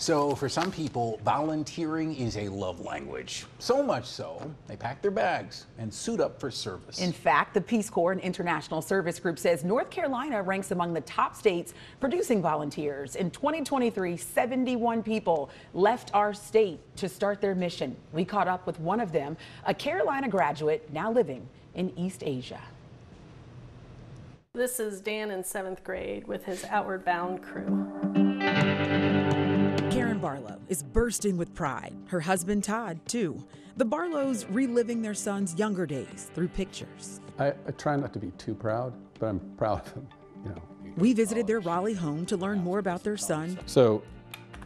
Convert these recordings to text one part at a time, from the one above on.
So, for some people, volunteering is a love language. So much so, they pack their bags and suit up for service. In fact, the Peace Corps and International Service Group says North Carolina ranks among the top states producing volunteers. In 2023, 71 people left our state to start their mission. We caught up with one of them, a Carolina graduate now living in East Asia. This is Dan in seventh grade with his Outward Bound crew. Barlow is bursting with pride. Her husband, Todd, too. The Barlows reliving their son's younger days through pictures. I, I try not to be too proud, but I'm proud of him, you know. We visited their Raleigh home to learn more about their son, So,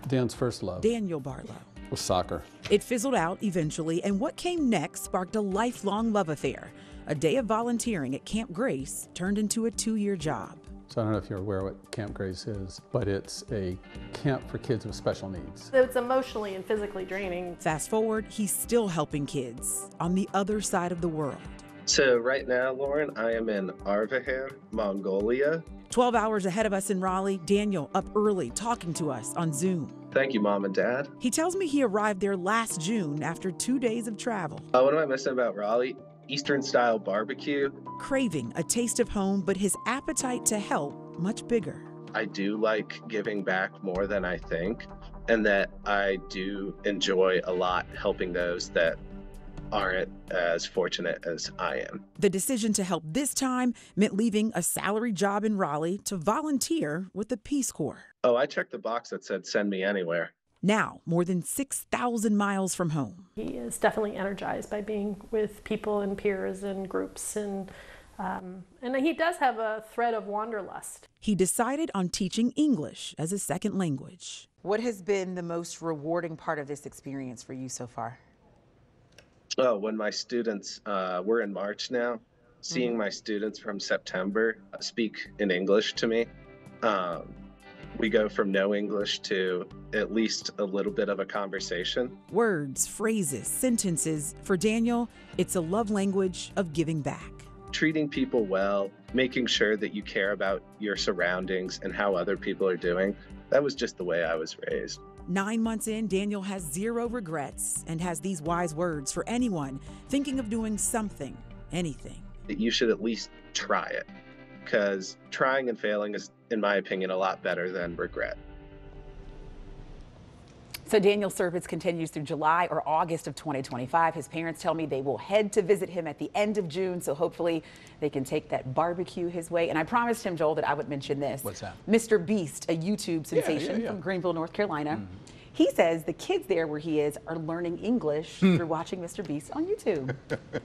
Dan's first love Daniel Barlow. was soccer. It fizzled out eventually, and what came next sparked a lifelong love affair. A day of volunteering at Camp Grace turned into a two year job. So I don't know if you're aware what Camp Grace is, but it's a camp for kids with special needs. So it's emotionally and physically draining. Fast forward, he's still helping kids on the other side of the world. So right now, Lauren, I am in Arvahan, Mongolia. 12 hours ahead of us in Raleigh, Daniel up early talking to us on Zoom. Thank you, Mom and Dad. He tells me he arrived there last June after two days of travel, Uh, what am I missing about Raleigh? Eastern style barbecue. craving a taste of home, but his appetite to help much bigger. I do like giving back more than I think, and that I do enjoy a lot helping those that aren't as fortunate as I am. The decision to help this time meant leaving a salary job in Raleigh to volunteer with the Peace Corps. Oh, I checked the box that said send me anywhere. Now, more than 6,000 miles from home. He is definitely energized by being with people and peers and groups, and um, and he does have a thread of wanderlust. He decided on teaching English as a second language. What has been the most rewarding part of this experience for you so far? Oh, when my students, uh, we're in March now, seeing my students from September speak in English to me. Um, we go from no English to at least a little bit of a conversation. Words, phrases, sentences. For Daniel, it's a love language of giving back. Treating people well, making sure that you care about your surroundings and how other people are doing. That was just the way I was raised. Nine months in, Daniel has zero regrets and has these wise words for anyone thinking of doing something, anything. That you should at least try it because trying and failing is, in my opinion, a lot better than regret. So Daniel's service continues through July or August of 2025. His parents tell me they will head to visit him at the end of June, so hopefully they can take that barbecue his way. And I promised him, Joel, that I would mention this. What's that? Mr. Beast, a YouTube Yeah, yeah, sensation yeah. from Greenville, North Carolina. Mm-hmm. He says the kids there where he is are learning English hmm. through watching Mr. Beast on YouTube.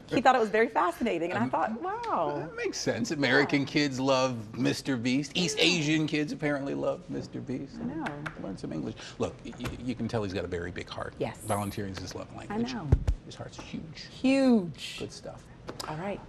he thought it was very fascinating, and I um, thought, wow. That makes sense. American kids love Mr. Beast. East Asian kids apparently love Mr. Beast. I know. Learn some English. Look, you can tell he's got a very big heart. Yes. Volunteering is his love language. I know. His heart's huge. Huge. Good stuff. All right.